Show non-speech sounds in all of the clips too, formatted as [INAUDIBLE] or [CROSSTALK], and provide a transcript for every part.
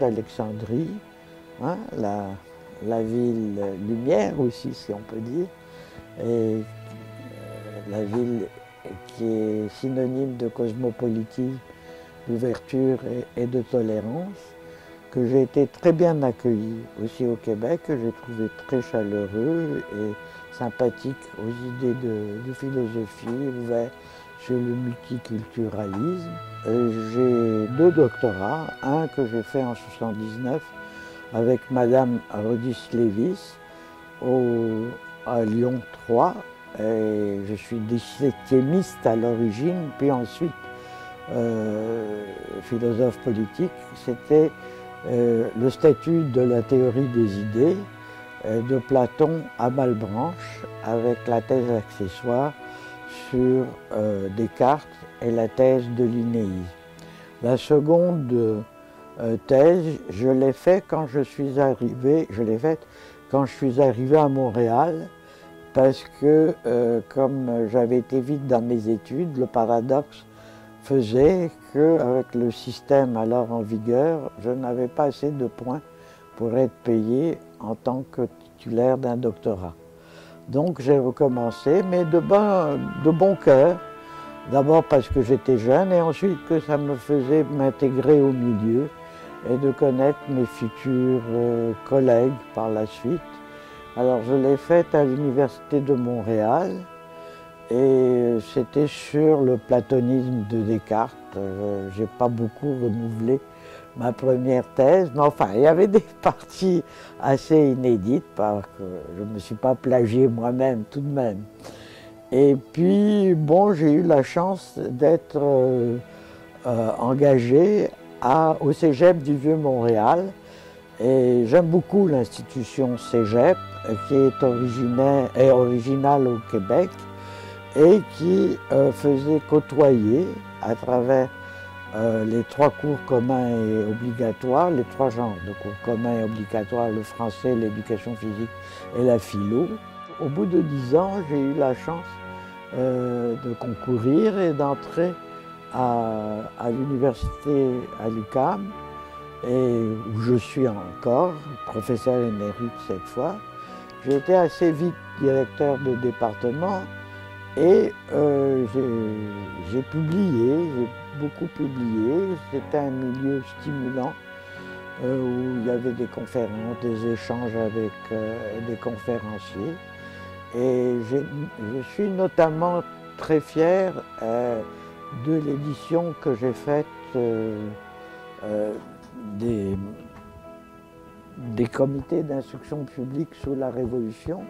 D'Alexandrie, hein, la, la, ville lumière aussi, si on peut dire, et euh, la ville qui est synonyme de cosmopolitisme, d'ouverture et, de tolérance, que j'ai été très bien accueilli aussi au Québec, que j'ai trouvé très chaleureux et sympathique aux idées de, philosophie, ouvert sur le multiculturalisme. J'ai deux doctorats, un que j'ai fait en 79 avec Madame Rodis Lévis à Lyon 3. Et je suis dissectionniste à l'origine, puis ensuite euh, philosophe politique. C'était euh, le statut de la théorie des idées euh, de Platon à Malbranche avec la thèse accessoire sur Descartes et la thèse de Linnéisme. La seconde thèse, je l'ai faite quand je suis arrivé, je l'ai faite quand je suis arrivé à Montréal, parce que comme j'avais été vite dans mes études, le paradoxe faisait qu'avec le système alors en vigueur, je n'avais pas assez de points pour être payé en tant que titulaire d'un doctorat. Donc j'ai recommencé, mais de bon, de cœur. D'abord parce que j'étais jeune et ensuite que ça me faisait m'intégrer au milieu et de connaître mes futurs euh, collègues par la suite. Alors je l'ai faite à l'Université de Montréal et c'était sur le platonisme de Descartes. Euh, je n'ai pas beaucoup renouvelé ma première thèse, mais enfin, il y avait des [LAUGHS] parties assez inédites, parce que je ne me suis pas plagié moi-même tout de même. Et puis, bon, j'ai eu la chance d'être euh, euh, engagé au Cégep du Vieux-Montréal. Et j'aime beaucoup l'institution Cégep, qui est originale au Québec et qui euh, faisait côtoyer à travers euh, les trois cours communs et obligatoires, les trois genres de cours communs et obligatoires, le français, l'éducation physique et la philo. Au bout de dix ans, j'ai eu la chance euh, de concourir et d'entrer à, l'université à l'UCAM, où je suis encore, professeur émérite cette fois. Été assez vite directeur de département et euh, j'ai publié, j'ai beaucoup publié. C'était un milieu stimulant euh, où il y avait des conférences, des échanges avec euh, des conférenciers. Et je suis notamment très fier de l'édition que j'ai faite des, des comités d'instruction publique sous la Révolution.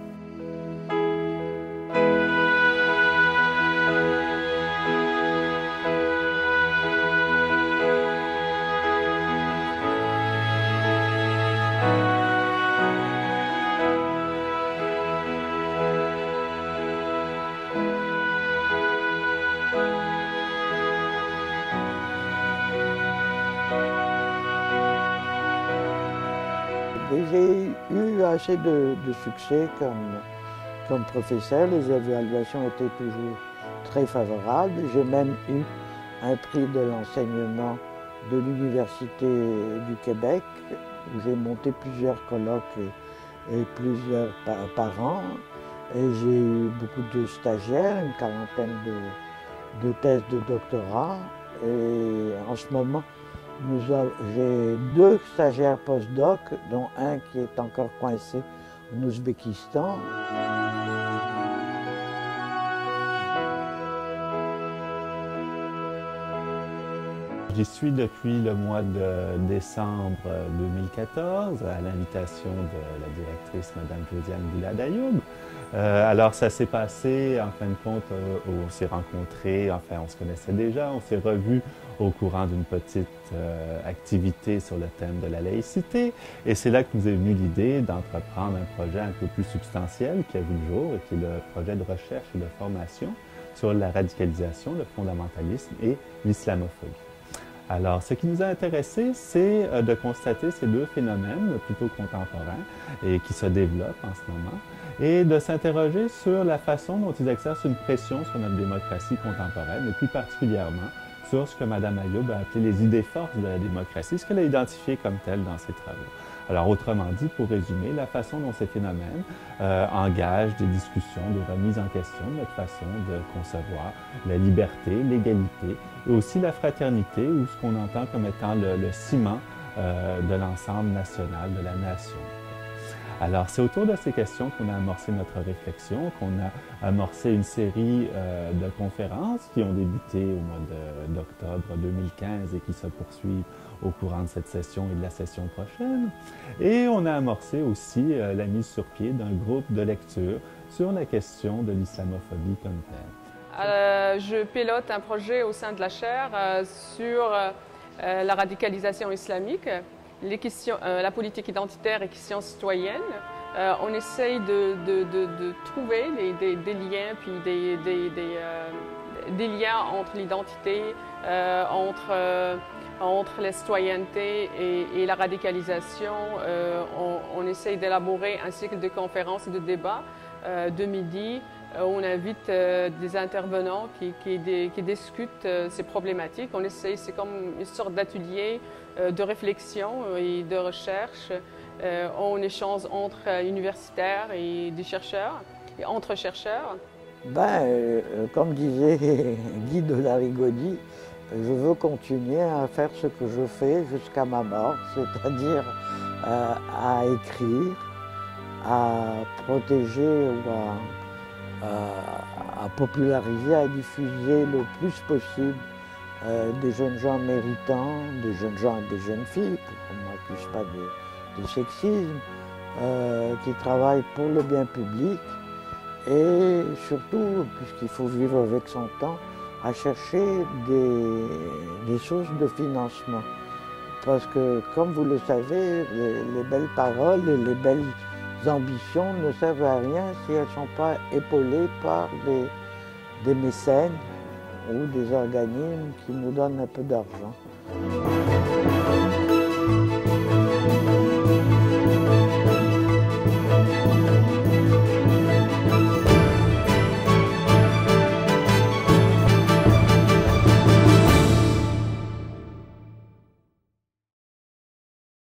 J'ai eu assez de, succès comme, professeur. Les évaluations étaient toujours très favorables. J'ai même eu un prix de l'enseignement de l'Université du Québec, où j'ai monté plusieurs colloques et, plusieurs par, an. Et j'ai eu beaucoup de stagiaires, une quarantaine de, de thèses de doctorat. Et en ce moment, j'ai deux stagiaires post-doc, dont un qui est encore coincé en Ouzbékistan. J'y suis depuis le mois de décembre 2014 à l'invitation de la directrice Mme Josiane Bouladayoub. Euh, alors ça s'est passé, en fin de compte, euh, on s'est rencontrés, enfin on se connaissait déjà, on s'est revus au courant d'une petite euh, activité sur le thème de la laïcité. Et c'est là que nous est venue l'idée d'entreprendre un projet un peu plus substantiel qui a vu le jour et qui est le projet de recherche et de formation sur la radicalisation, le fondamentalisme et l'islamophobie. Alors, ce qui nous a intéressé, c'est euh, de constater ces deux phénomènes plutôt contemporains et qui se développent en ce moment, et de s'interroger sur la façon dont ils exercent une pression sur notre démocratie contemporaine, et plus particulièrement sur ce que Mme Ayoub a appelé les idées forces de la démocratie, ce qu'elle a identifié comme tel dans ses travaux. Alors, autrement dit, pour résumer, la façon dont ces phénomènes euh, engagent des discussions, des remises en question de notre façon de concevoir la liberté, l'égalité et aussi la fraternité, ou ce qu'on entend comme étant le, ciment euh, de l'ensemble national, de la nation. Alors, c'est autour de ces questions qu'on a amorcé notre réflexion, qu'on a amorcé une série euh, de conférences qui ont débuté au mois d'octobre 2015 et qui se poursuivent au courant de cette session et de la session prochaine. Et on a amorcé aussi euh, la mise sur pied d'un groupe de lecture sur la question de l'islamophobie comme telle. Euh, je pilote un projet au sein de la chaire sur la radicalisation islamique euh, la politique identitaire et questions citoyennes. Euh, on essaye de, trouver des, liens, puis des, euh, liens entre l'identité, entre, entre la citoyenneté et, la radicalisation. On, on, essaye d'élaborer un cycle de conférences et de débats de midi on invite des intervenants qui, discutent ces problématiques. On essaye, c'est comme une sorte d'atelier euh, de réflexion euh, et de recherche euh, en échange entre universitaires et des chercheurs, et entre chercheurs. Ben, comme disait [LAUGHS] Guy de Larigaudy, je veux continuer à faire ce que je fais jusqu'à ma mort, [LAUGHS] c'est-à-dire à écrire, à protéger ou à, populariser, à diffuser le plus possible euh, des jeunes gens méritants, des jeunes gens et des jeunes filles, pour qu'on n'accuse pas de, sexisme, euh, qui travaillent pour le bien public et surtout, puisqu'il faut vivre avec son temps, à chercher des, sources de financement. Parce que, comme vous le savez, les, belles paroles et les belles ambitions ne servent à rien si elles ne sont pas épaulées par des mécènes ou des organismes qui nous donnent un peu d'argent.